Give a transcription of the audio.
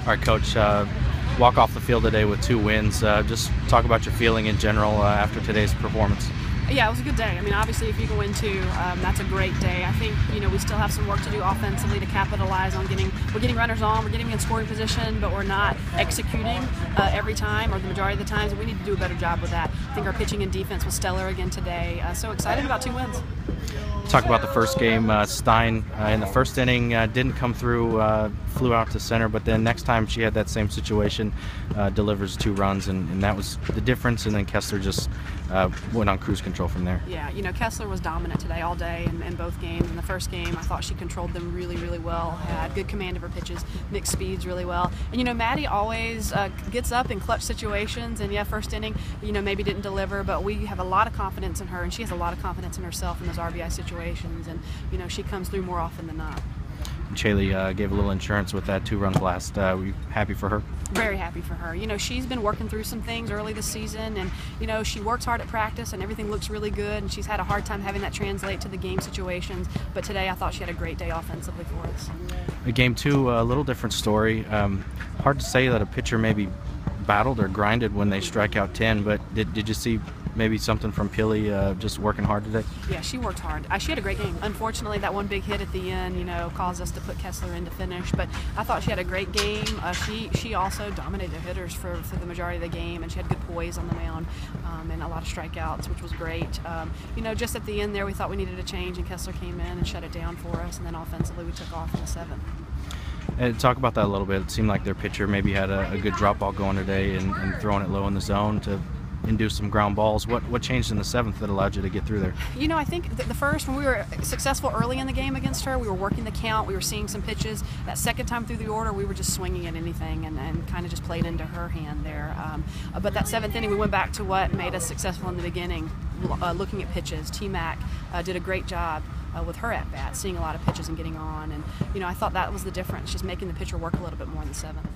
All right, Coach. Uh, walk off the field today with two wins. Uh, just talk about your feeling in general uh, after today's performance. Yeah, it was a good day. I mean, obviously, if you can win two, um, that's a great day. I think you know we still have some work to do offensively to capitalize on getting we're getting runners on, we're getting in scoring position, but we're not executing uh, every time or the majority of the times. We need to do a better job with that. I think our pitching and defense was stellar again today. Uh, so excited about two wins talk about the first game. Uh, Stein uh, in the first inning uh, didn't come through, uh, flew out to center, but then next time she had that same situation, uh, delivers two runs, and, and, that was the difference. And then Kessler just uh, went on cruise control from there. Yeah, you know, Kessler was dominant today all day in, in, both games. In the first game, I thought she controlled them really, really well, had good command of her pitches, mixed speeds really well. And, you know, Maddie always gets up in clutch situations, and yeah, first inning, you know, maybe didn't deliver, but we have a lot of confidence in her, and she has a lot of confidence in herself in those RBI situations, and you know she comes through more often than not. Chaley uh, gave a little insurance with that two-run blast. Uh, were you happy for her? Very happy for her. You know, she's been working through some things early this season, and you know she works hard at practice, and everything looks really good. And she's had a hard time having that translate to the game situations. But today, I thought she had a great day offensively for us. Game two, a little different story. Um, hard to say that a pitcher maybe battled or grinded when they strike out 10, but did, did you see maybe something from Pili uh, just working hard today? Yeah, she worked hard. Uh, she had a great game. Unfortunately, that one big hit at the end, you know, caused us to put Kessler in to finish. But I thought she had a great game. Uh, she she also dominated the hitters for, for the majority of the game, and she had good poise on the mound um, and a lot of strikeouts, which was great. Um, you know, just at the end there, we thought we needed a change, and Kessler came in and shut it down for us. And then offensively, we took off in the seventh. And talk about that a little bit. It seemed like their pitcher maybe had a, a good drop ball going today and, and throwing it low in the zone to induce some ground balls. What what changed in the seventh that allowed you to get through there? You know, I think the first when we were successful early in the game against her, we were working the count, we were seeing some pitches. That second time through the order, we were just swinging at anything and, and kind of just played into her hand there. Um, but that seventh inning, we went back to what made us successful in the beginning, uh, looking at pitches. T Mac uh, did a great job. Uh, with her at bat, seeing a lot of pitches and getting on, and you know I thought that was the difference, just making the pitcher work a little bit more in the seventh.